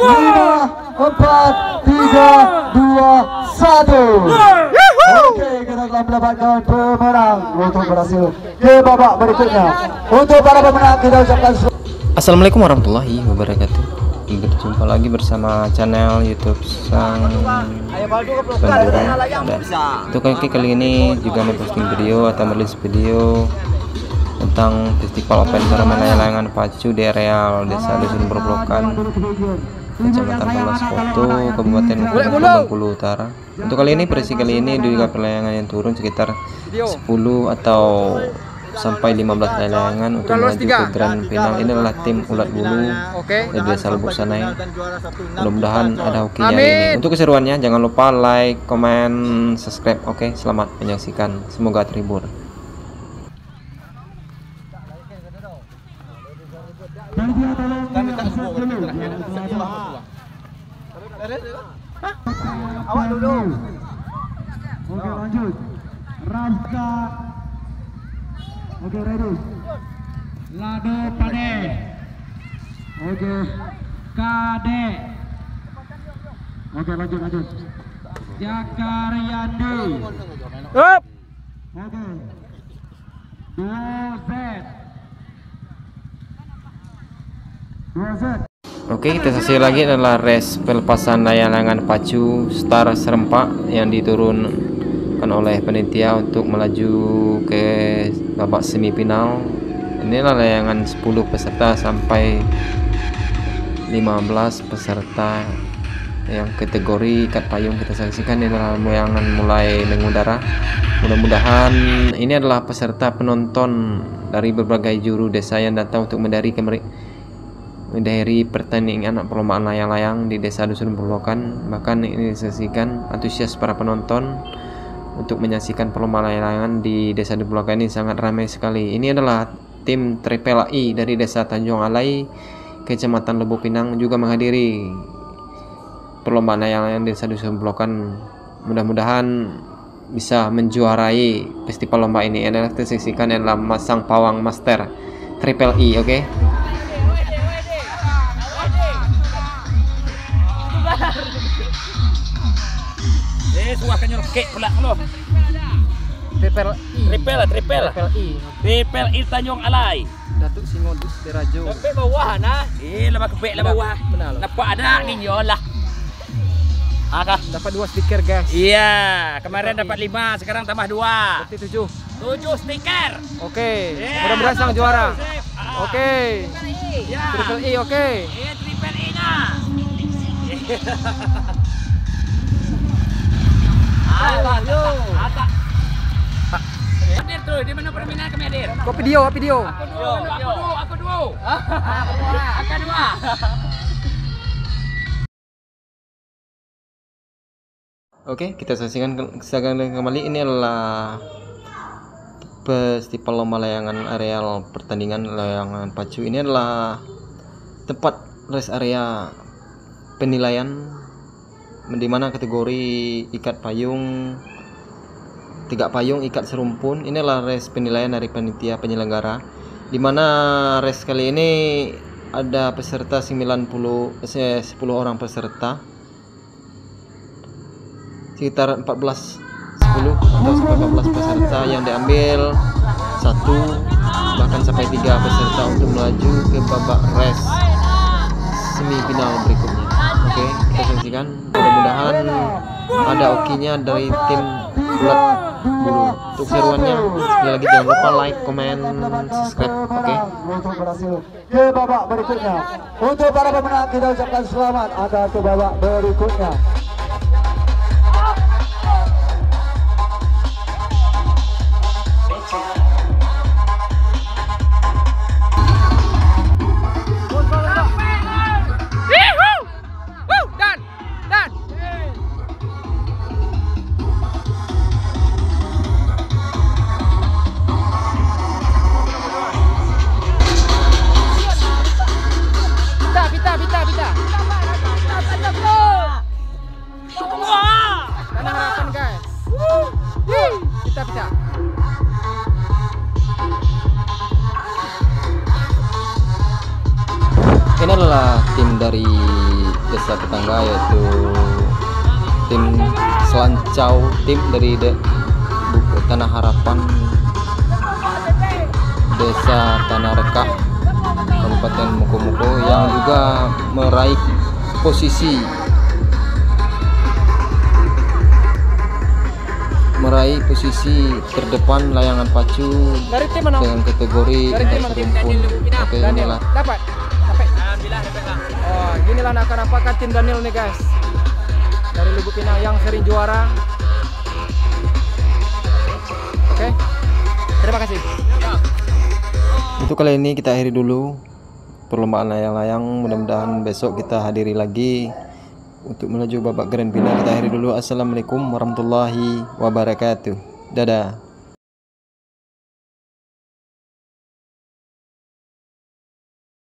lima, empat, tiga, dua, satu. Oke, kita telah mendapatkan pemenang untuk berhasil ke babak berikutnya. Untuk para pemenang kita ucapkan. Assalamualaikum warahmatullahi wabarakatuh Berjumpa lagi bersama channel youtube Sang Bandura Dan Untuk kali, kali ini juga memposting video atau merilis video Tentang festival open turnamen layangan pacu di areal desa Dusun Berblokan Kecamatan Palas Foto, Kabupaten Bengkulu Utara. Untuk kali ini, versi kali ini juga pelayangan yang turun sekitar 10 atau sampai 15 layangan untuk maju ke grand final. ini adalah tim ulat bulu dari desa Lubuk Sanai. mudah-mudahan ada hokinya ini. Untuk keseruannya jangan lupa like komen subscribe. Oke selamat menyaksikan. Semoga terhibur Awak dulu. Oke lanjut. Rafka. Oke ready. Lado Pade. Oke. Kade. Oke lanjut lanjut. Jakaryandi. Up. Oke. Dua Z. Dua Z. Oke, kita saksikan lagi adalah race pelepasan layangan pacu Star Serempak yang diturunkan oleh penitia untuk melaju ke babak semifinal. Inilah layangan 10 peserta sampai 15 peserta yang kategori ikat payung kita saksikan ini adalah layangan mulai mengudara. Mudah-mudahan ini adalah peserta penonton dari berbagai juru desa yang datang untuk mendari kemeri dari pertandingan perlombaan layang-layang di desa Dusun Berlokan bahkan ini disaksikan antusias para penonton untuk menyaksikan perlombaan layang-layangan di desa Dusun Berlokan ini sangat ramai sekali. Ini adalah tim Triple I dari desa Tanjung Alai kecamatan Lubuk Pinang juga menghadiri perlombaan layang-layang desa Dusun Berlokan mudah-mudahan bisa menjuarai festival lomba ini. Adalah disaksikan adalah Masang Pawang Master Triple I oke? okay? Eh, suah kan nyelkek pula lo. Triple I. Triple lah, triple lah. Triple I. Triple I Tanjung Alai. Datuk Singodus Derajo. Kepek bawah nah. Eh, lama kepek lah bawah. Benar. Nampak ada ni lah. Ada. Dapat dua stiker guys. Iya, kemarin dapat lima, sekarang tambah dua. Berarti tujuh. Tujuh stiker. Oke. Yeah, Mudah-mudahan sang juara. Ah. Oke. Ya. Triple I oke. Eh, triple I nya. Hadir tuh, di mana? Kau. Aku dua, aku dua, aku dua. Aku dua. Aku dua. Oke, kita saksikan saksikan kembali ini adalah festival lomba layangan areal pertandingan layangan pacu. Ini adalah tempat rest area penilaian di mana kategori ikat payung tiga payung ikat serumpun ini adalah res penilaian dari panitia penyelenggara. Di mana res kali ini ada peserta 90 eh, 10 orang peserta. Sekitar 14 10 atau 14 peserta yang diambil satu bahkan sampai tiga peserta untuk melaju ke babak res semifinal berikutnya oke kita saksikan mudah-mudahan ada okinya dari tim ulat bulu untuk seruannya sekali lagi jangan lupa like comment subscribe oke berhasil ke babak berikutnya. Untuk para pemenang kita ucapkan selamat Anda ke babak berikutnya. Dari desa tetangga yaitu tim Selancau tim dari de, Tanah Harapan Desa Tanah Reka Kabupaten Mukomuko yang juga meraih posisi meraih posisi terdepan layangan pacu Dari tim mana? dengan kategori tim rumpun. Oke, inilah Dapat. Dapat. Oh, ginilah nak nampakkan tim Daniel nih guys. Dari Lubuk Pinang yang sering juara. Oke. Terima kasih. Untuk kali ini kita akhiri dulu perlombaan layang-layang. Mudah-mudahan besok kita hadiri lagi untuk menuju babak grand final. Kita akhiri dulu. Assalamualaikum warahmatullahi wabarakatuh. Dadah.